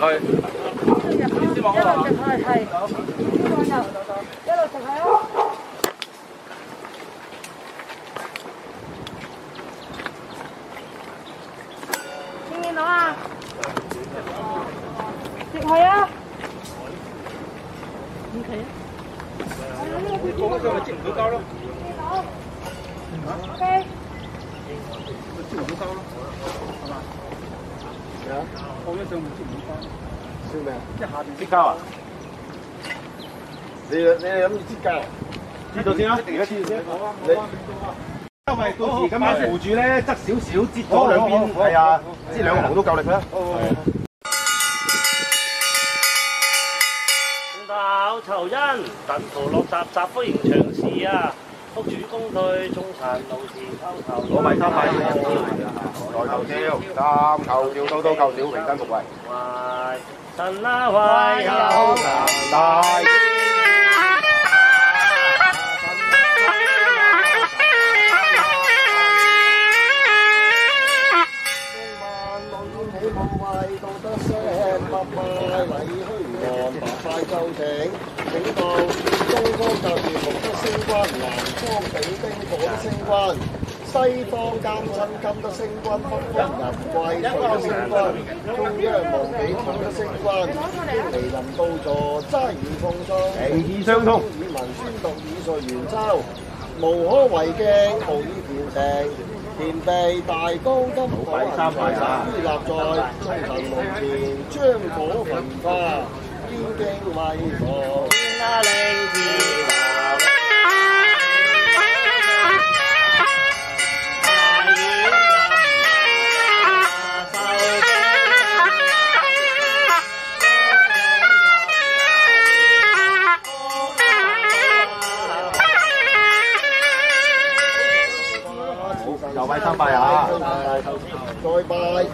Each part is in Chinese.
落直去。一路直去，系。一路直去啊！见唔见到啊？直去啊！OK。放咗上咪接唔到胶咯。 OK。接唔到胶咯，系嘛？系啊， 放咗上咪接唔到胶。烧咩啊？即系下边支胶啊？你你谂住支胶？知道先啦，而家知道先。你因为到时咁样扶住咧，侧少少，挤咗两边，系啊，挤两行都够力啦。闹酬恩，等徒落闸，集欢迎长事啊！ 福主公退，中残路是偷头。攞米三块，来头招，三头照刀刀够少，荣登复位。喂，神啊喂有神大起舞为道德声，百拜礼虚王，百拜奏请，请到东方甲乙木得升 官，南方比丁火得升官，西方監親金得升官，北方人貴財得升官，中央無己土得升官，天離臨到座，齋言奉送，情意相通以文宣读以述元州，無可為鏡，無以調成。田地大高金火米三塊啊於立在中神門前，将火焚化，堅經威武。拜三拜啊！再拜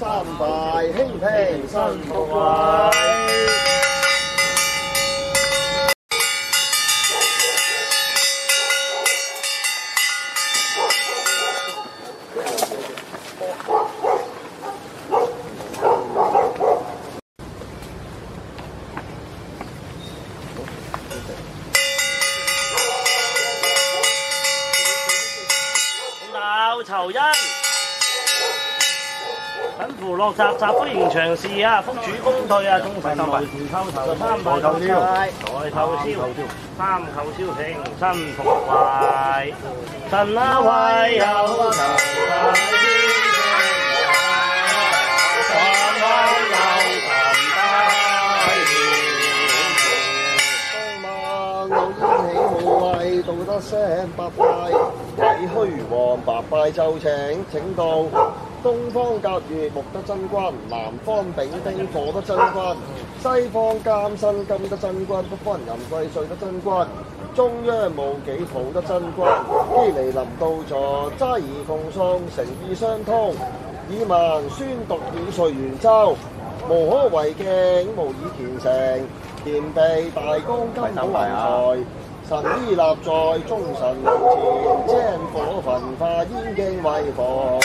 三拜兴平新福貴。鬧酬恩，等扶落閘，集歡迎长事啊！福主公退啊！中神無時偷頭，三拜頭燒，抬頭燒，三叩燒成身服壞，神啊為有仇聲，百拜禮虛王，百拜奏請，請到東方甲乙木得真君，南方丙丁火得真君，西方监生金得真君，北方人貴稅得真君，中央無己土得真君，基離臨到座，齋宜奉送，誠意相通，以文宣讀以述元州。無可為敬，無以虔誠。田地大江金土為財，神依立在忠臣面前，将火焚化煙經威火。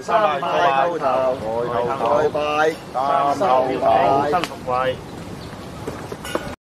三拜叩頭，抬頭再拜，三叩拜。新。